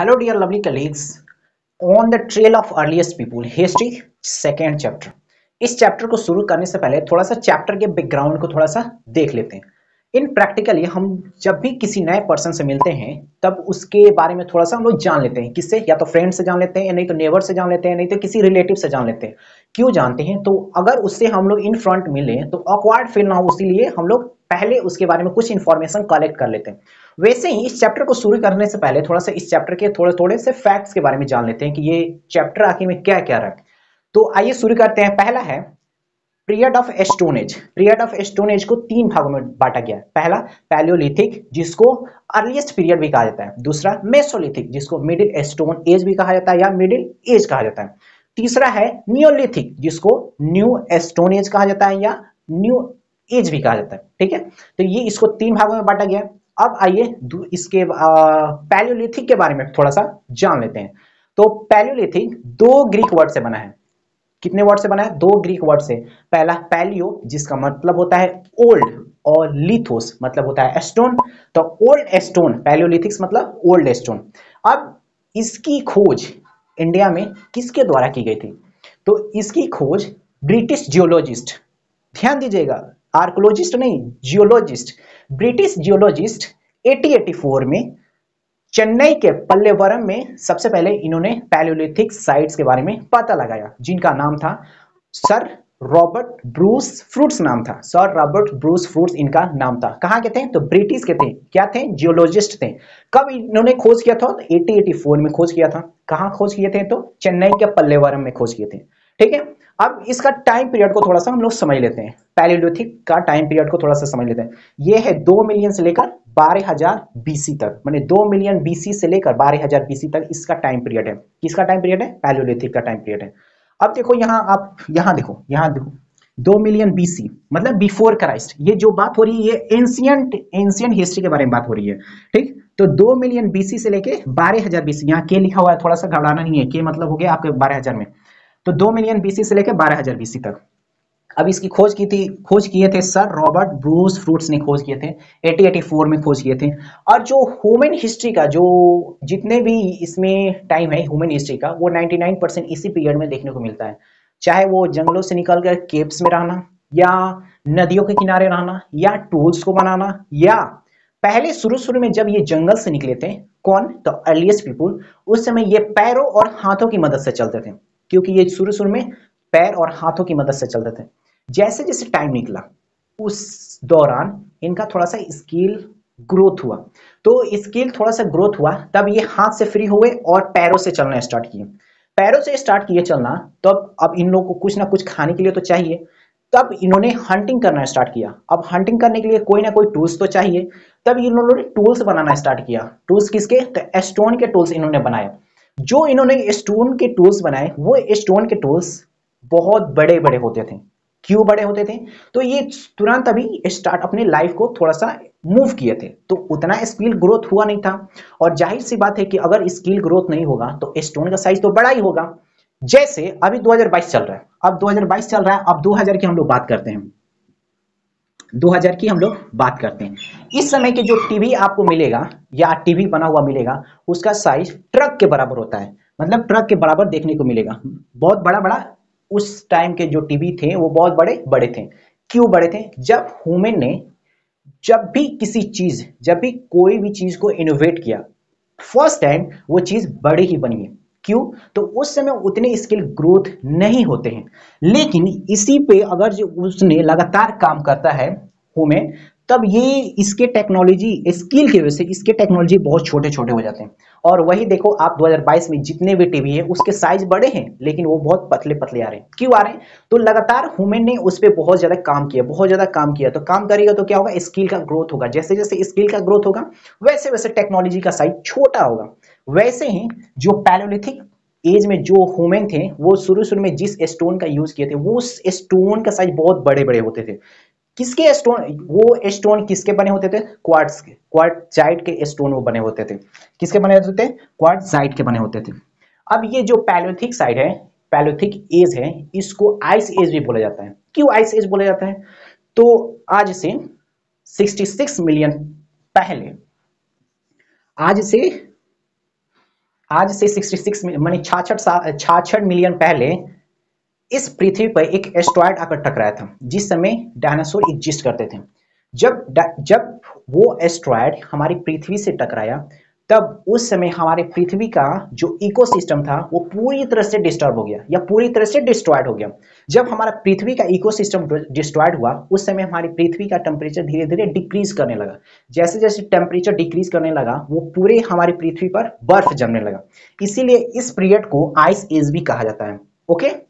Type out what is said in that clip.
Hello, dear lovely colleagues. On the trail of earliest people, history, second chapter. इस chapter को शुरू करने से पहले थोड़ा सा चैप्टर के बैकग्राउंड को थोड़ा सा देख लेते हैं। इन प्रैक्टिकली हम जब भी किसी नए पर्सन से मिलते हैं तब उसके बारे में थोड़ा सा हम लोग जान लेते हैं। किससे? या तो फ्रेंड से जान लेते हैं नहीं तो नेबर से जान लेते हैं नहीं तो किसी रिलेटिव से जान लेते हैं। क्यों जानते हैं? तो अगर उससे हम लोग इन फ्रंट मिले तो ऑकवर्ड फील ना हो इसीलिए हम लोग पहले उसके बारे में कुछ इन्फॉर्मेशन कलेक्ट कर लेते हैं। वैसे ही इस चैप्टर को शुरू करने से पहले थोड़ा सा इस चैप्टर के थोड़े थोड़े से फैक्ट्स के बारे में जान लेते हैं कि ये चैप्टर आखिर में क्या क्या रहा। तो आइए शुरू करते हैं। पहला है period of stone age period of stone age को तीन भागों में बांटा गया है। पहला पैलियोलिथिक जिसको अर्लीस्ट पीरियड भी कहा जाता है। दूसरा मेसोलिथिक जिसको मिडिल एस्टोन एज भी कहा जाता है या मिडिल एज कहा जाता है। तीसरा है नियोलिथिक जिसको न्यू एस्टोन एज कहा जाता है या न्यू एज भी कहा जाता है, ठीक है? तो ये इसको तीन भागों में बांटा गया। अब आइए इसके पैलियोलिथिक के बारे में थोड़ा सा जान लेते हैं। तो पैलियोलिथिक दो ग्रीक वर्ड से बना है। कितने वर्ड से बना है? दो ग्रीक वर्ड से। पहला पैलियो, जिसका मतलब होता है ओल्ड, और लिथोस मतलब होता है एस्टोन। तो ओल्ड एस्टोन, पैलियोलिथिक्स मतलब ओल्ड एस्टोन। अब इसकी खोज इंडिया में किसके द्वारा की गई थी? तो इसकी खोज ब्रिटिश जियोलॉजिस्ट, ध्यान दीजिएगा आर्कोलॉजिस्ट नहीं, जियोलॉजिस्ट। ब्रिटिश जियोलॉजिस्ट 1884 में, चेन्नई के पल्लेवरम में सबसे पहले इन्होंने पैलियोलिथिक साइट्स के बारे में पता लगाया, जिनका नाम था सर रॉबर्ट ब्रूस फ्रूट्स नाम था। सर रॉबर्ट ब्रूस फ्रूट्स इनका नाम था। कहाँ के थे? तो ब्रिटिश के थे। क्या थे? जियोलॉजिस्ट थे। कब इन्होंने खोज किया था? तो 1884 में खोज किया था। कहाँ खोज किए थे? तो चेन्नई के पल्लेवरम में खोज किए थे। ठीक है? अब इसका टाइम पीरियड को थोड़ा सा हम लोग समझ लेते हैं। पैलियोलिथिक का टाइम पीरियड को थोड़ा सा समझ लेते हैं। ये है दो मिलियन से लेकर बारह हज़ार बीसी तक। मैंने दो मिलियन बीसी से लेकर बारह हज़ार बीसी तक इसका टाइम पीरियड है। किसका टाइम पीरियड है? पैलियोलिथिक का टाइम पीरियड है। अब देखो यहाँ आप, यहाँ देखो यहाँ देखो। दो मिलियन बीसी मतलब बिफोर क्राइस्ट ये जो बात हो रही है, ये एंशियंट एंशियंट हिस्ट्री के बारे में बात हो रही है। ठीक? तो दो मिलियन बीसी से लेके बारह हज़ार बीसी यहाँ के लिखा हुआ है, थोड़ा सा घबराना नहीं है। के मतलब हो गया आपके बारह हज़ार में। तो दो मिलियन बीसी से लेकर बारह हज़ार बीसी तक। अब इसकी खोज की थी, खोज किए थे सर रॉबर्ट ब्रूस फ्रूट्स ने खोज किए थे 1884 में खोज किए थे। और जो ह्यूमन हिस्ट्री का, जो जितने भी इसमें टाइम है ह्यूमन हिस्ट्री का, वो 99 परसेंट इसी पीरियड में देखने को मिलता है। चाहे वो जंगलों से निकल कर केप्स में रहना, या नदियों के किनारे रहना, या टूल्स को बनाना, या पहले शुरू शुरू में जब ये जंगल से निकले थे, कौन? तो अर्लीस्ट पीपुल उस समय ये पैरों और हाथों की मदद से चलते थे। क्योंकि ये शुरू शुरू में पैर और हाथों की मदद से चलते थे। जैसे जैसे टाइम निकला, उस दौरान इनका थोड़ा सा स्किल ग्रोथ हुआ। तो स्किल थोड़ा सा ग्रोथ हुआ, तब ये हाथ से फ्री हुए और पैरों से चलना स्टार्ट किए। पैरों से स्टार्ट किए चलना, तब अब इन लोगों को कुछ ना कुछ खाने के लिए तो चाहिए। तब इन्होंने हंटिंग करना स्टार्ट किया। अब हंटिंग करने के लिए कोई ना कोई टूल्स तो चाहिए। तब इन्होंने टूल्स बनाना स्टार्ट किया। टूल्स किसके? तो एस्टोन के टूल्स इन्होंने बनाए। जो इन्होंने स्टोन के टूल्स बनाए, वो स्टोन के टूल्स बहुत बड़े बड़े होते थे। क्यों बड़े होते थे? तो ये तुरंत अभी स्टार्ट अपने लाइफ को थोड़ा सा मूव किए थे। तो उतना स्किल ग्रोथ हुआ नहीं था। और ज़ाहिर सी बात है कि अगर स्किल ग्रोथ नहीं होगा तो स्टोन का साइज़ तो बड़ा ही होगा। जैसे अभी 2022 चल रहा है। अब 2022 चल रहा है, अब 2000 की हम लोग बात करते हैं। 2000 की हम लोग बात करते हैं। इस समय के जो टीवी आपको मिलेगा, या टीवी बना हुआ मिलेगा, उसका साइज़ ट्रक के बराबर होता है। मतलब ट्रक के बराबर देखने को मिलेगा। बहुत बड़ा बड़ा उस टाइम के जो टीवी थे, वो बहुत बड़े बड़े थे। क्यों बड़े थे? जब ह्यूमन ने जब भी किसी चीज़, जब भी कोई भी चीज़ को इनोवेट किया फ़र्स्ट टाइम वो चीज़ बड़ी ही बनी है। क्यों? तो उस समय उतने स्किल ग्रोथ नहीं होते हैं। लेकिन इसी पे अगर जो उसने लगातार काम करता है ह्यूमन तब ये इसके टेक्नोलॉजी स्किल की वजह से इसके टेक्नोलॉजी बहुत छोटे छोटे हो जाते हैं। और वही देखो, आप 2022 में जितने भी टीवी है, उसके साइज़ बड़े हैं, लेकिन वो बहुत पतले पतले आ रहे हैं। क्यों आ रहे हैं? तो लगातार ह्यूमन ने उस पर बहुत ज़्यादा काम किया, बहुत ज़्यादा काम किया। तो काम करेगा तो क्या होगा? स्किल का ग्रोथ होगा। जैसे जैसे स्किल का ग्रोथ होगा वैसे वैसे टेक्नोलॉजी का साइज़ छोटा होगा। वैसे ही जो पैलोलिथिक एज में जो ह्यूमन थे, वो शुरू शुरू में जिस स्टोन का यूज़ किए थे, वो स्टोन का साइज़ बहुत बड़े बड़े होते थे। किसके स्टोन वो स्टोन किसके बने होते थे? क्वार्ट्स के। क्वार्टजाइट के स्टोन वो बने होते थे। किसके बने होते थे? क्वार्टजाइट के बने होते थे। अब ये जो पैलोथिक साइड है पैलोथिक एज है, इसको आइस एज भी बोला जाता है। क्यों आइस एज बोला जाता है? तो आज से 66 मिलियन पहले, आज से आज से 66 मानी छाछठ छाछठ मिलियन पहले इस पृथ्वी पर एक एस्ट्रॉयड आकर टकराया था, जिस समय डायनासोर एग्जिस्ट करते थे। जब जब वो एस्ट्रॉयड हमारी पृथ्वी से टकराया, तब उस समय हमारे पृथ्वी का जो इकोसिस्टम था, वो पूरी तरह से डिस्टर्ब हो गया, या पूरी तरह से डिस्ट्रॉयड हो गया। जब हमारा पृथ्वी का इकोसिस्टम डिस्ट्रॉयड हुआ, उस समय हमारी पृथ्वी का टेम्परेचर धीरे धीरे डिक्रीज करने लगा। जैसे जैसे टेम्परेचर डिक्रीज करने लगा, वो पूरे हमारी पृथ्वी पर बर्फ़ जमने लगा। इसीलिए इस पीरियड को आइस एज भी कहा जाता है ओके